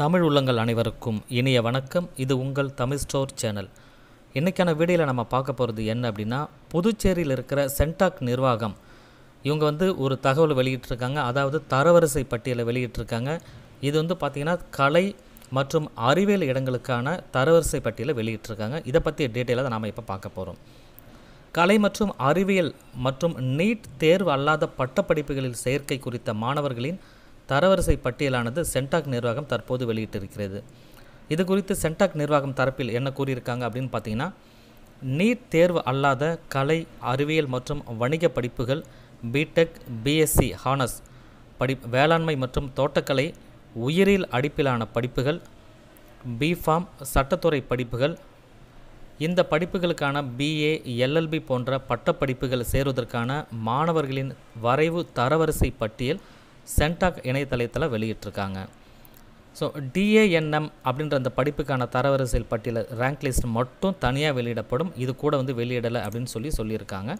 தமிழ் உள்ளங்கள் அனைவருக்கும் இனிய வணக்கம். இது உங்கள் தமிழ் ஸ்டோர் சேனல். இன்றைக்கான வீடியோவில் நம்ம பார்க்க போகிறது என்ன அப்படின்னா புதுச்சேரியில் இருக்கிற சென்டாக் நிர்வாகம். இவங்க வந்து ஒரு தகவல் வெளியிட்டிருக்காங்க. அதாவது தரவரிசை பட்டியலை வெளியிட்டிருக்காங்க. இது வந்து பார்த்திங்கன்னா கலை மற்றும் அறிவியல் இடங்களுக்கான தரவரிசை பட்டியலை வெளியிட்டிருக்காங்க. இதை பற்றிய டீட்டெயிலாக தான் நாம் இப்போ பார்க்க போகிறோம் கலை மற்றும் அறிவியல் மற்றும் நீட் தேர்வு அல்லாத பட்டப்படிப்புகளில் சேர்க்கை குறித்த மாணவர்களின் தரவரிசை பட்டியலானது சென்டாக் நிர்வாகம் தற்போது வெளியிட்டிருக்கிறது. இது குறித்து சென்டாக் நிர்வாகம் தரப்பில் என்ன கூறியிருக்காங்க அப்படின்னு பார்த்தீங்கன்னா நீட் தேர்வு அல்லாத கலை அறிவியல் மற்றும் வணிக படிப்புகள் பிடெக் பிஎஸ்சி ஹானஸ் படி வேளாண்மை மற்றும் தோட்டக்கலை உயிரியல் அடிப்பிலான படிப்புகள் பிஃபார்ம் சட்டத்துறை படிப்புகள் இந்த படிப்புகளுக்கான பிஏ எல்எல்பி போன்ற பட்டப்படிப்புகள் சேருவதற்கான மாணவர்களின் வரைவு தரவரிசை பட்டியல் சென்டாக் இணையதளத்தில் வெளியிட்டிருக்காங்க. ஸோ டிஏஎன்எம் அப்படின்ற அந்த படிப்புக்கான தரவரிசை பட்டியல் ரேங்க் லிஸ்ட் மட்டும் தனியாக வெளியிடப்படும். இது கூட வந்து வெளியிடலை அப்படின்னு சொல்லி சொல்லியிருக்காங்க.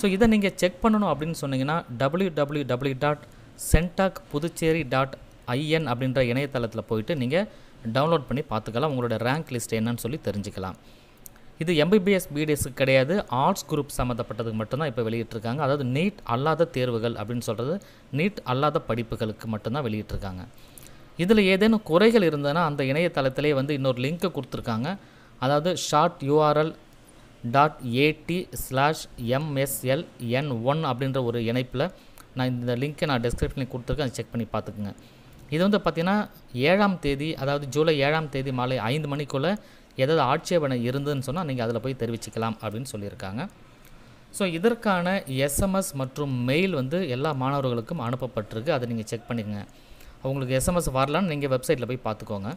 ஸோ இதை நீங்கள் செக் பண்ணணும் அப்படின்னு சொன்னீங்கன்னா W W W dot Centac Puducherry dot IN அப்படின்ற இணையதளத்தில் போயிட்டு நீங்கள் டவுன்லோட் பண்ணி பார்த்துக்கலாம். உங்களோட ரேங்க் லிஸ்ட் என்னன்னு சொல்லி தெரிஞ்சுக்கலாம். இது எம்பிபிஎஸ் பிடிஎஸ்க்கு கிடையாது. ஆர்ட்ஸ் குரூப் சம்மந்தப்பட்டதுக்கு மட்டும்தான் இப்போ வெளியிட்டிருக்காங்க. அதாவது நீட் அல்லாத தேர்வுகள் அப்படின்னு சொல்கிறது நீட் அல்லாத படிப்புகளுக்கு மட்டும்தான் வெளியிட்டிருக்காங்க. இதில் ஏதேனும் குறைகள் இருந்ததுன்னா அந்த இணையதளத்திலே வந்து இன்னொரு லிங்க்கை கொடுத்துருக்காங்க. அதாவது short URL dot AT slash MSL N one அப்படின்ற ஒரு இணைப்பில் நான் இந்த லிங்க்கை நான் டிஸ்கிரிப்ஷனில் கொடுத்துருக்கேன். அதை செக் பண்ணி பார்த்துக்குங்க. இது வந்து பார்த்திங்கன்னா ஏழாம் தேதி அதாவது ஜூலை ஏழாம் தேதி மாலை ஐந்து மணிக்குள்ளே ஏதாவது ஆட்சேபனை இருந்ததுன்னு சொன்னால் நீங்கள் அதில் போய் தெரிவிச்சுக்கலாம் அப்படின்னு சொல்லியிருக்காங்க. ஸோ இதற்கான எஸ்எம்எஸ் மற்றும் மெயில் வந்து எல்லா மாணவர்களுக்கும் அனுப்பப்பட்டிருக்கு. அதை நீங்கள் செக் பண்ணிக்கங்க. அவங்களுக்கு எஸ்எம்எஸ் வரலான்னு நீங்கள் வெப்சைட்டில் போய் பார்த்துக்கோங்க.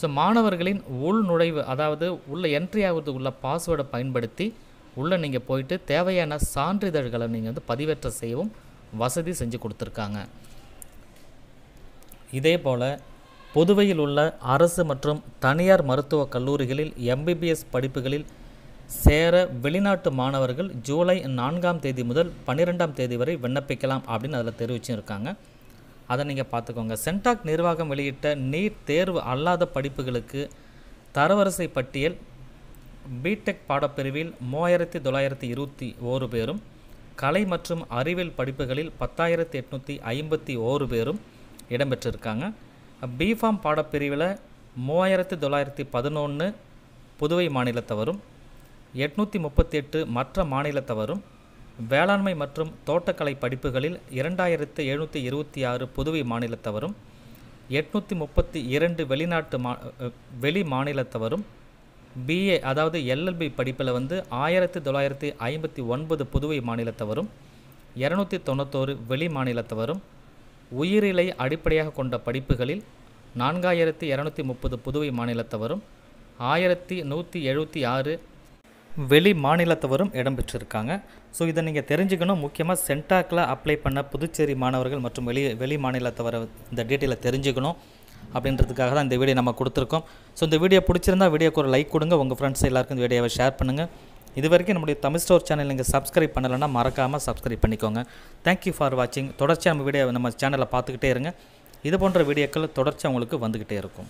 ஸோ மாணவர்களின் உள் நுழைவு அதாவது உள்ள என்ட்ரி ஆகிறது உள்ள பாஸ்வேர்டை பயன்படுத்தி உள்ளே நீங்கள் போயிட்டு தேவையான சான்றிதழ்களை நீங்கள் வந்து பதிவேற்றம் செய்யவும் வசதி செஞ்சு கொடுத்துருக்காங்க. இதேபோல் புதுவையில் உள்ள அரசு மற்றும் தனியார் மருத்துவக் கல்லூரிகளில் எம்பிபிஎஸ் படிப்புகளில் சேர வெளிநாட்டு மாணவர்கள் ஜூலை நான்காம் தேதி முதல் பன்னிரெண்டாம் தேதி வரை விண்ணப்பிக்கலாம் அப்படின்னு அதில் தெரிவிச்சிருக்காங்க அதை நீங்கள் பார்த்துக்கோங்க. சென்டாக் நிர்வாகம் வெளியிட்ட நீட் தேர்வு அல்லாத படிப்புகளுக்கு தரவரிசை பட்டியல் பிடெக் பாடப்பிரிவில் மூவாயிரத்தி தொள்ளாயிரத்தி இருபத்தி ஓரு பேரும் கலை மற்றும் அறிவியல் படிப்புகளில் பத்தாயிரத்தி எட்நூற்றி ஐம்பத்தி ஓரு பேரும் இடம்பெற்றிருக்காங்க. பிஃபார்ம் பாடப்பிரிவில் மூவாயிரத்து தொள்ளாயிரத்தி பதினொன்று புதுவை மாநிலத்தவரும் எட்நூற்றி முப்பத்தி எட்டு மற்ற மாநிலத்தவரும் வேளாண்மை மற்றும் தோட்டக்கலை படிப்புகளில் இரண்டாயிரத்து எழுநூற்றி இருபத்தி ஆறு புதுவை மாநிலத்தவரும் எட்நூற்றி முப்பத்தி இரண்டு வெளிநாட்டு மா வெளி மாநிலத்தவரும் பிஏ அதாவது எல்எல்பி படிப்பில் வந்து ஆயிரத்தி தொள்ளாயிரத்தி ஐம்பத்தி ஒன்பது புதுவை மாநிலத்தவரும் இரநூத்தி தொண்ணூத்தோரு வெளி மாநிலத்தவரும் உயிரிலை அடிப்படையாக கொண்ட படிப்புகளில் நான்காயிரத்தி இரநூத்தி முப்பது புதுவை மாநிலத்தவரும் ஆயிரத்தி நூற்றி எழுபத்தி ஆறு வெளி மாநிலத்தவரும் இடம்பெற்றிருக்காங்க. ஸோ இதை நீங்கள் தெரிஞ்சுக்கணும். முக்கியமாக சென்டாக்கில் அப்ளை பண்ண புதுச்சேரி மாணவர்கள் மற்றும் வெளி வெளி மாநிலத்தவரை இந்த டீட்டெயிலை தெரிஞ்சுக்கணும் அப்படின்றதுக்காக தான் இந்த வீடியோ நம்ம கொடுத்துருக்கோம். ஸோ இந்த வீடியோ பிடிச்சிருந்தா வீடியோக்கு ஒரு லைக் கொடுங்க. உங்கள் ஃப்ரெண்ட்ஸ் எல்லாருக்கும் இந்த வீடியோவை ஷேர் பண்ணுங்கள் இது வரைக்கும் நம்முடைய தமிழ் ஸ்டோர் சேனல் நீங்கள் சப்ஸ்கிரைப் பண்ணலைன்னா மறக்காமல் சப்ஸ்கிரைப் பண்ணிக்கோங்க. தேங்க்யூ ஃபார் வாட்சிங் தொடர்ச்சியாக நம்ம வீடியோ நம்ம சேனலை பார்த்துக்கிட்டே இருங்க. இது போன்ற வீடியோக்கள் தொடர்ச்சியாக உங்களுக்கு வந்துக்கிட்டே இருக்கும்.